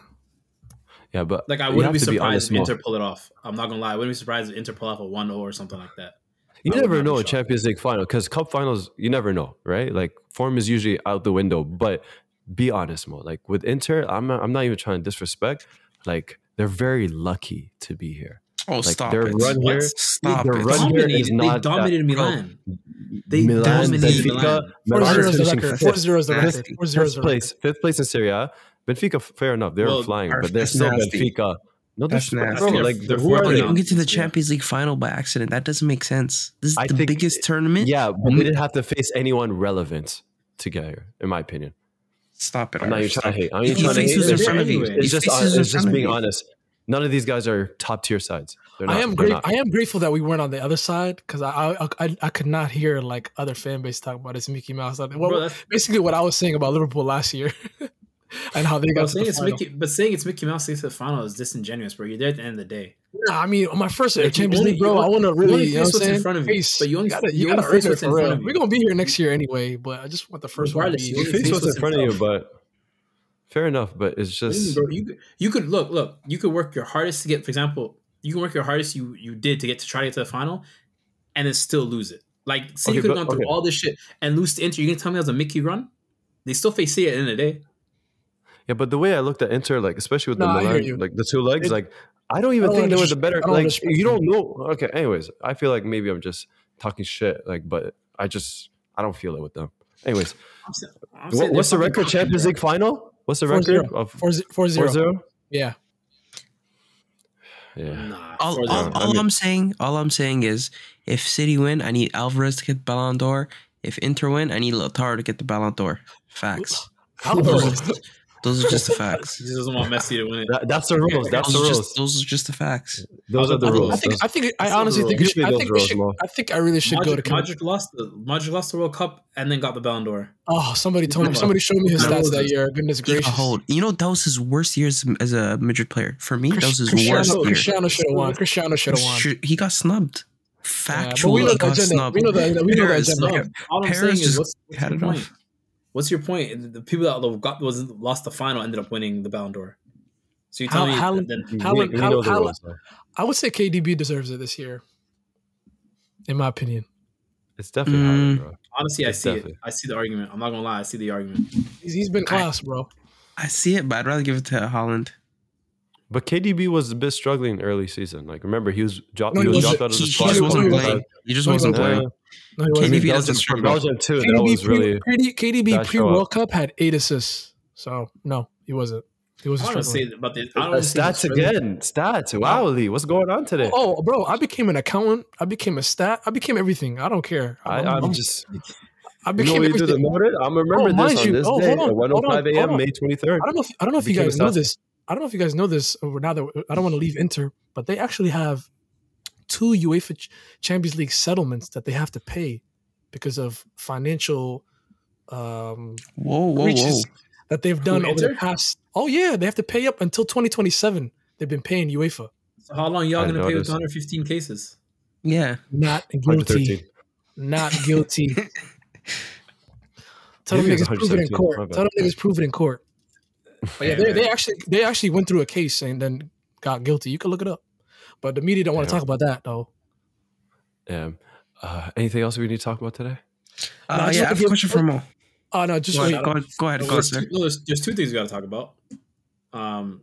yeah, but like I wouldn't be to surprised honest, if Inter pull it off. I'm not gonna lie. I wouldn't be surprised if Inter pull off a 1-0 or something like that. You I never know a. Champions League final because cup finals, you never know, right? Like form is usually out the window. But be honest, Mo. Like with Inter, I'm not, I'm not even trying to disrespect. Like they're very lucky to be here. Oh, Like stop their it! run What? here, Stop their it! run here is Dominated, they not that- dominated Bro, Milan. They Milan, dominated Benfica, Milan. Four Milan zero is is the record. fifth. Four zero is the record. Four zero is Fifth place, fifth place in Serie A. Benfica, fair enough, they're Well, flying, but they're that's still nasty. Benfica. No That's disrespect, nasty. bro. Like they're- the, they're who are fourth they? now. Don't get to the Champions League final by accident. That doesn't make sense. This is I the think- biggest tournament. Yeah, but they didn't have to face anyone relevant to get here, in my opinion. Stop it! I'm not even Arf, trying to stop hate. I'm it. even trying to hate. Uh, in It's front of you. It's just, faces it's just being honest. None of these guys are top tier sides. They're not, I am they're not. I am grateful that we weren't on the other side because I, I I I could not hear like other fan base talk about this Mickey Mouse. Well, Bro, basically what I was saying about Liverpool last year and how they bro, got to saying the it's final. Mickey, but saying it's Mickey Mouse to the final is disingenuous, bro. You're there at the end of the day. Nah, I mean, on my first Like, you Champions only- League, bro, I want to you really, you know what face I'm what's in saying? front of you, Face. but you only- gotta, you you gotta face earn it what's in front of you. We're gonna be here next year anyway, but I just want the first one. to Regardless, be- you You face face what's what's in front of you, but fair enough. But it's What you just bro? You could, you could look, look. You could work your hardest to get, for example, you can work your hardest you you did to get to try to get to the final, and then still lose it. Like City Okay, could have but- gone through okay. all this shit and lose to Inter. You gonna tell me that was a Mickey run? They still face City at the end of the day. Yeah. But the way I looked at Inter, like especially with No, the Milan, like the two legs, It- like I don't even I don't think there was wanna better. dis- I don't wanna Like disrespect you don't know. Okay. Anyways, I feel like maybe I'm just talking shit. Like, but I just I don't feel it with them. Anyways, I'm saying, I'm what- saying what's the record? something- Champions League final? What's the Four record zero. of Four, ze- four zero. 4-0? Yeah. Yeah. Nah, All, 4-0. all, uh, I all mean- I'm saying, all I'm saying is, if City win, I need Alvarez to get Ballon d'Or. If Inter win, I need Lautaro to get the Ballon d'Or. Facts. Alvarez. Those are just the facts. He doesn't want Messi to win it. That, that's the rules. That's those, the rules. just, those are just the facts. Those are the I think, rules. I think, I think, I honestly think, we should, me I those think we rules, should, I think I really should go to. Modric, Modric lost the Modric lost the World Cup and then got the Ballon d'Or. Oh, somebody told me. Somebody showed me his stats that year. Goodness gracious. got hold. You know, that was his worst year as, as a Madrid player. For me, that was his Cristiano, worst year. Cristiano should have won. Cristiano should have won. He got snubbed. Yeah, but we know he the got agenda. snubbed. We know the we know the Paris, agenda. like, All I'm Paris saying is, just what's, what's had your enough. Point? What's your point? The people that got was lost the final ended up winning the Ballon d'Or. So you tell Hal- me how, then we, Haaland- we know the Haaland- rules. though. I would say KDB deserves it this year, in my opinion. It's definitely Mm. Haaland, bro. honestly I see definitely- it. I see the argument. I'm not gonna lie, I see the argument. He's, he's been class, bro. I see it, but I'd rather give it to Haaland. But KDB was a bit struggling early season. Like remember, he was dropped. No, he he was wasn't. dropped out of He, the he just wasn't he playing. He just wasn't Uh, playing. No, he. KDB Belgium, doesn't for struggle. Belgium too. That KDB, was really pre, KDB pre World Cup had eight assists. So no, he wasn't. He wasn't don't to struggling. say about the I Uh, don't wanna say stats again. Stats. Wow, Lee, what's going on today? Oh, bro, I became an accountant. I became a stat. I became everything. I don't care. I, I'm, I'm just. I You know became what you do the everything. noted? I'm remember Oh, this mind on you- this oh, day hold on, at hold on, 105 hold a.m. on. May 23rd. I don't know. If, I don't know if you guys know this. I don't know if you guys know this. Or now that I don't want to leave Inter, but they actually have two UEFA Champions League settlements that they have to pay because of financial um, Whoa, whoa, whoa! that they've done Who, over the past. Oh yeah, they have to pay up until 2027. They've been paying UEFA. So how long y'all I gonna pay with noticed. 115 cases? Yeah, Not guilty. Not guilty. Tell them Maybe it's niggas prove it in court. bad. Tell them niggas prove it in court. But yeah, they, they actually they actually went through a case and then got guilty. You can look it up. But the media don't want to talk about that though. Um, uh, anything else we need to talk about today? I uh, just yeah. I have a give- question for Mo. Oh no, just Go wait. ahead. Go ahead, go ahead, go there's, sir. two, no, there's, there's two things we gotta talk about. Um,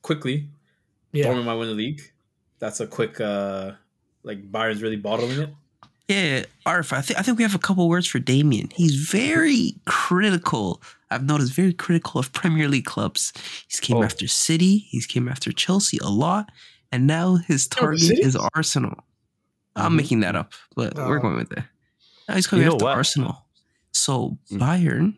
quickly, Yeah. Dortmund might win the league. That's a quick, uh, like Bayern's really bottling it. Yeah, Arf. I think I think we have a couple words for Damien. He's very critical. I've noticed very critical of Premier League clubs. He's came Oh. after City. He's came after Chelsea a lot, and now his Oh, target is Arsenal. I'm Mhm. making that up, but we're Oh. going with it. Now he's coming You after? Arsenal. So Mm. Bayern,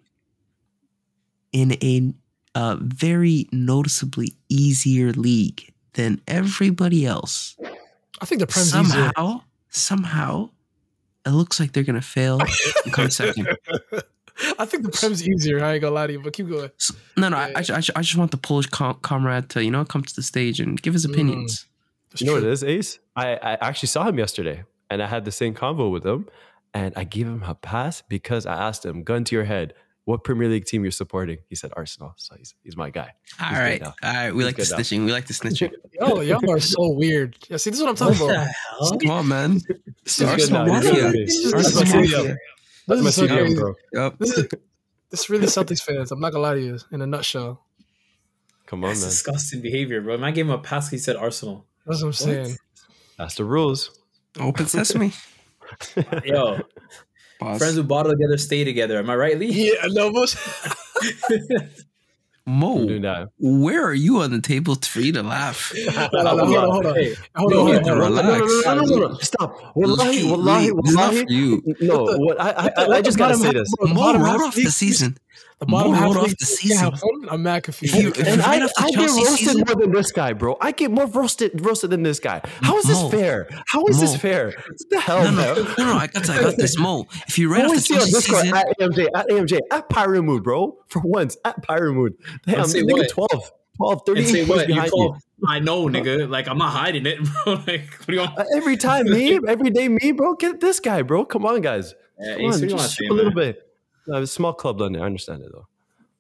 in a uh, very noticeably easier league than everybody else, I think the Prem's easier. somehow, somehow, it looks like they're gonna fail and come second. I think the Prem's easier. I ain't gonna lie to you, but keep going. So- no, no, I, I, I, I just want the Polish com- comrade to you know come to the stage and give his Mm. opinions. That's You know what it is, Ace? I, I actually saw him yesterday and I had the same convo with him. And I gave him a pass because I asked him, gun to your head, what Premier League team you're supporting? He said Arsenal. So he's, he's my guy. All good right, now. all right, we He's like the good now. snitching. We like the snitching. Yo, y'all are so weird. Yeah, see, this is what I'm talking What the about. hell? Come on, man. He's good Arsenal now. He's Mafia. good. This Arsenal Mafia. CDM. This That's my is so CDM, crazy. bro. Yep. This is this really Celtics fans. I'm not gonna lie to you. In a nutshell, Come on, That's man. disgusting behavior, bro. Man gave him a pass. He said Arsenal. that's what I'm saying. That's the rules. Open sesame. Yo, Pause. friends who bottle together stay together. Am I right, Lee? Yeah, no, but Mo, I'm doing that. where are you on the table for you to laugh? hold on, hold on, hold on. Hey, Hold on, hold on. yo, relax. No, no, no, no, no. Stop. Wallahi, Lee, wallahi, Lee, this is not wallahi. for you. No, Let the- what I, I, let I, let I just gotta say this. Mo bottom wrote off the league- season. The bottom half wrote off the season. fun. I'm mad confused. If you- if And you I, read off the I get roasted season- more than this guy, bro. I get more roasted roasted than this guy. How is this Mo. fair? How is this fair? What the hell, No, no, no, no. I got, I got this. Mo, if you read off the is Chelsea Discord season, at AMJ at AMJ at Pyro Mood, bro? For once, at Pyro Mood. Damn, And say nigga, what? 12, 12, And say points what? You behind call, I know, nigga. Like I'm not hiding it, bro. Like what do you want? Every time me, every day me, bro. Get this guy, bro. Come on, guys. Yeah, Come on, what do you want just a little man? bit. No, it's a small club down there. I understand it though.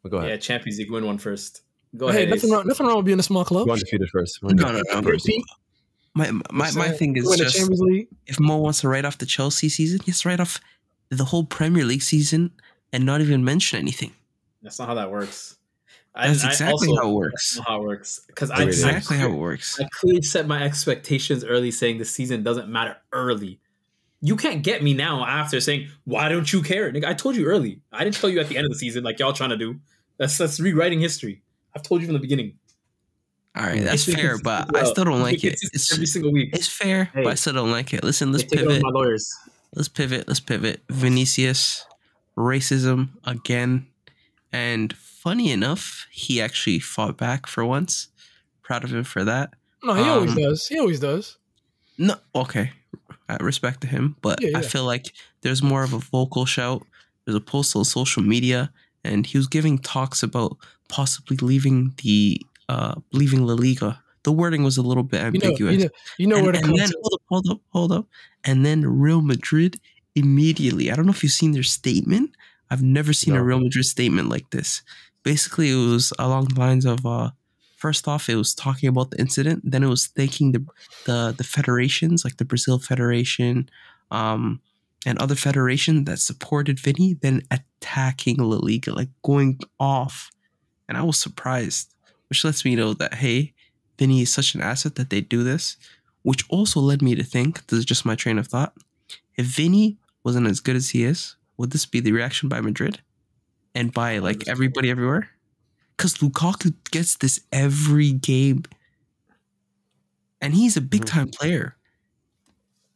But go ahead. Yeah. Champions League win one first. Go hey, ahead. nothing Ace. wrong, nothing wrong with being a small club. Go undefeated first. Go no, undefeated no, no. first. Repeat. My my, my thing is just if Mo wants to write off the Chelsea season, just write off the whole Premier League season and not even mention anything. That's not how that works. That's I exactly also- how it works. not how it works. Because I, That's I, Exactly how it works. I clearly set my expectations early, saying the season doesn't matter early. You can't get me now after saying, "Why don't you care?" Nigga, I told you early. I didn't tell you at the end of the season, like y'all trying to do. That's that's rewriting history. I've told you from the beginning. All right, that's It's fair, but I still don't like it. It's every single week. it's fair, Hey. but I still don't like it. Listen, let's Hey, take it over pivot. my lawyers. Let's pivot. Let's pivot. Vinicius, racism again, and funny enough, he actually fought back for once. Proud of him for that. No, he always Um, does. He always does. No, okay, respect to him, but Yeah, I feel like there's more of a vocal shout. There's a post on social media, and he was giving talks about possibly leaving the uh leaving La Liga. The wording was a little bit You know, ambiguous. you know, you know and, where to come then to. hold up, hold up, hold up, and then Real Madrid immediately. I don't know if you've seen their statement. I've never seen a Real Madrid statement like this. Basically, it was along the lines of uh, first off, it was talking about the incident. Then it was thanking the the the federations, like the Brazil Federation, um, and other federation that supported Vini. Then attacking La Liga, like going off, and I was surprised, which lets me know that hey, Vini is such an asset that they do this. Which also led me to think, this is just my train of thought, if Vini wasn't as good as he is, would this be the reaction by Madrid and by like everybody everywhere? Because Lukaku gets this every game, and he's a big time player.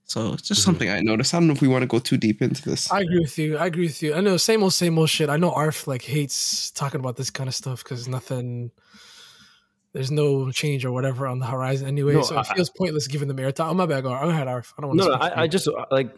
So it's just Mhm. something I noticed. I don't know if we want to go too deep into this. I agree with you. I agree with you. I know same old, same old shit. I know Arf like hates talking about this kind of stuff because nothing. There's no change or whatever on the horizon anyway, No, so it I- feels pointless giving them airtime. Oh my bad, Gar. Go ahead, Arf. I don't want No, to. no, I, I just uh, like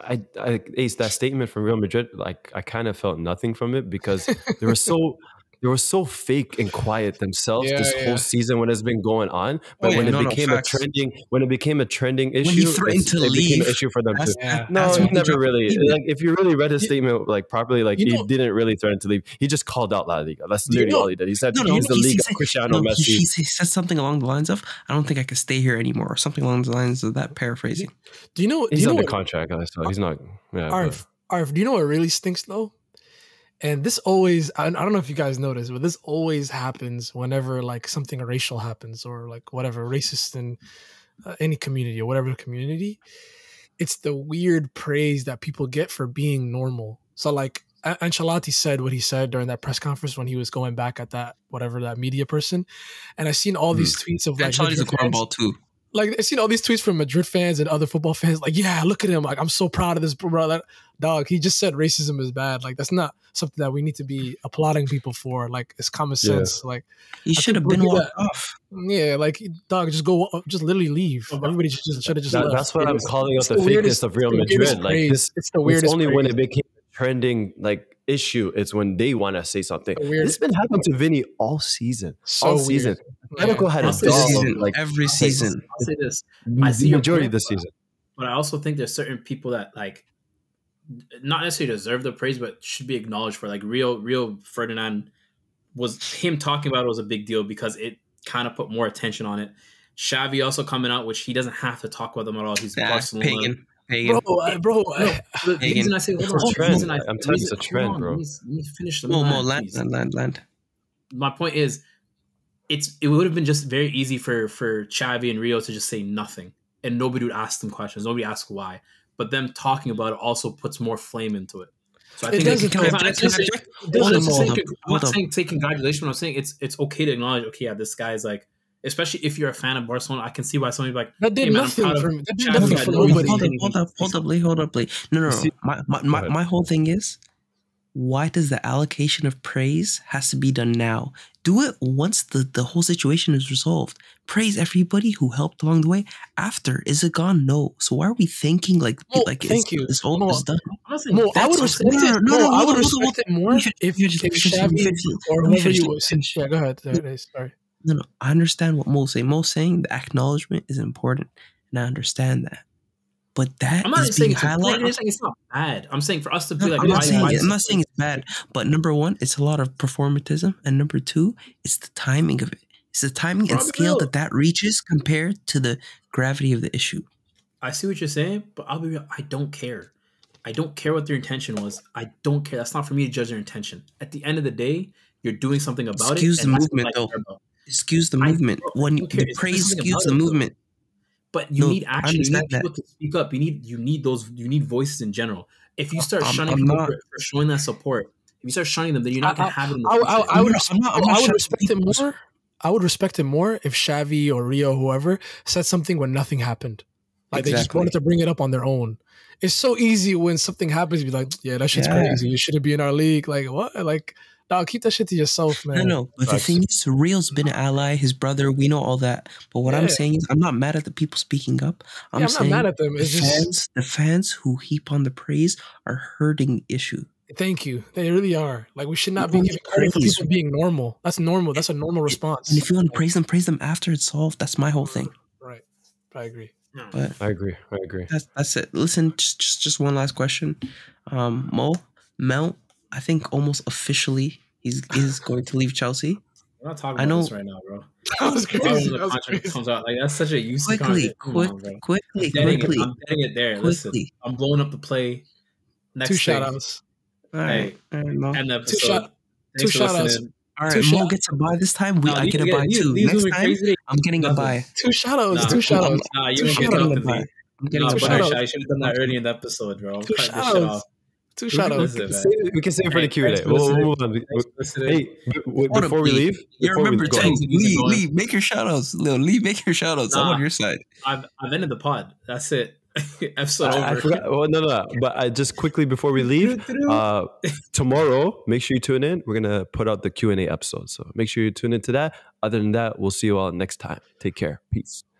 I, I Ace that statement from Real Madrid. Like I kind of felt nothing from it because they were so they were so fake and quiet themselves Yeah, this yeah. whole season when it's been going on. But oh, yeah, when it no, no, became a facts. trending when it became a trending issue, When he threatened to it became an leave, issue for them too. Yeah. No, he never really. Like, if you really read his statement, like properly, like he didn't really threaten to leave. He just called out La Liga. That's you literally know- all he did. He said No, no, he's the he- league said- Cristiano No, Messi. he, he said something along the lines of, "I don't think I can stay here anymore," or something along the lines of that. Paraphrasing. Do you know? He's you know under what, contract, so he's not. Yeah, Arf, Arf, do you know what really stinks though? And this always, I, I don't know if you guys notice, but this always happens whenever like something racial happens or like whatever racist in uh, any community or whatever community it's the weird praise that people get for being normal. So like An- Ancelotti said what he said during that press conference when he was going back at that whatever that media person, and I've seen all these tweets of like Ancelotti's a cornball too. Like I seen all these tweets from Madrid fans and other football fans, like, yeah, look at him. Like, I'm so proud of this bro. That dog, he just said racism is bad. Like, that's not something that we need to be applauding people for. Like, it's common Yeah. sense. Like, He should have been walked off. yeah, like dog, just go, just literally leave. Everybody should just should have just That- left. that's what It I'm is- calling out it's the, the fakeness of Real Madrid. Like this, it's the it's weirdest. only when it became trending like issue. It's when they want to say something. The This has been happening to Vini all season. so all weird. season. Yeah. Atletico had a Every dog season, like every six. season. I'll say this, I see your majority point, of the season. but I also think there's certain people that like not necessarily deserve the praise, but should be acknowledged for. Like Rio, Rio Ferdinand was him talking about it was a big deal because it kind of put more attention on it. Xavi also coming out, which he doesn't have to talk about them at all. He's Nah, Barcelona. pagan. Pagan. bro, I- bro. Uh, I- uh, The Pagan. reason I say hold It's a the trend. reason I- I'm telling you, it's a trend, on, bro. Let me, let me finish the Mo, Mo, line, land, please. land, land, land. my point is, it's it would have been just very easy for for Xavi and Rio to just say nothing, and nobody would ask them questions. Nobody ask why, but them talking about it also puts more flame into it. So I It think doesn't- it's, can I- it's not can I necessarily- object? it doesn't Hold on, necessarily- hold I'm not saying take congratulations. But I'm saying it's it's okay to acknowledge. Okay, yeah, this guy is like, especially if you're a fan of Barcelona, I can see why somebody like, That did Hey, man, nothing for me. That did nothing for nobody. Hold up, hold up, hold up, Lee, hold up, Lee. No, no, no. see- My, my, my, my whole thing is, why does the allocation of praise has to be done now? Do it once the, the whole situation is resolved. Praise everybody who helped along the way. After, is it gone? No. So why are we thinking like Mo, like thank it's, you. it's all Mo, it's done? I'm not saying Mo, I would respect no, it. no, No, no, I would on, hold respect it more Let me if, finish, if let me finish, let me Xavi finish, or let whoever you let was. Yeah, go ahead. There it is. Sorry. No, no. I understand what Mo's saying. Mo's saying the acknowledgement is important, and I understand that. But that I'm not is saying being it's important. I'm highlighted. saying it's not bad. I'm saying for us to No, be like, I'm not saying I'm not saying it's bad, but number one, it's a lot of performatism, and number two, it's the timing of it. It's the timing and scale that that reaches compared to the gravity of the issue. I see what you're saying, but I'll be real. I don't care. I don't care what their intention was. I don't care. That's not for me to judge their intention. At the end of the day, you're doing something about Skews it. Excuse the and that's what movement, though. Care about. It skews the movement. I when don't the praise something skews the movement, But you No, need I action. You need understand that. people to speak up. You need you need those. You need voices in general. If you start I'm- shunning I'm people not- for, for showing that support, if you start shunning them, then you're not I- gonna have it. In I, I. I would, No, no, res- I'm not- I'm I would shouting respect it more. I would respect it more if Xavi or Rio, whoever, said something when nothing happened. Like they just wanted to bring it up on their own. It's so easy when something happens to be like, yeah, that shit's Yeah. crazy. You shouldn't be in our league. Like what? Like, dog, keep that shit to yourself, man. No, no. But Facts. the thing is, Real's been an ally, his brother. We know all that. But what I'm saying is, I'm not mad at the people speaking up. I'm, Yeah, I'm not mad at them. the just fans, the fans who heap on the praise are hurting the issue. thank you. They really are. Like we should not be giving credit for people being normal. That's normal. That's a normal response. And if you want to praise them, praise them after it's solved. That's my whole thing. right. I agree. No. But I agree. I agree. that's that's it. Listen, just just, just one last question. Um, Mo Mel, I think almost officially he's is going to leave Chelsea. We're not talking I about know- this right now, bro. That was crazy. when the That was crazy. comes out, like that's such a useless Quickly, quick, on, bro. quickly, I'm quickly, it, I'm getting it there. Listen, quickly. I'm blowing up the play. Next Two thing, shout outs. All right, all right, Mo. End the Two episode. shout- Thanks two for shout-outs. Listening. All two Mo gets a buy this time. We Nah, I get a buy these- too. these Next time, crazy. I'm getting a buy. Two shout outs. Nah, two shout outs. Nah, you Two don't get shout-outs. the buy. I'm getting Nah, a but shout-outs. I, I should have done that early in the episode, bro. Two cutting this shout shit outs. off. Two shout outs. Listen, We can man. say, we can say it for the Q&A. We'll, move on. Thanks for listening. Hey, b- w- Hold up, before we leave, You remember, go, Tank, Lee. Lee, make your shout outs. Lil, Lee, make your shout outs. I'm on your side. I've, I've ended the pod. That's it. Episode I, I over. forgot. Well, no, no, no. But I just quickly before we leave, uh, tomorrow, make sure you tune in. We're gonna put out the Q and A episode, so make sure you tune into that. Other than that, we'll see you all next time. Take care. Peace.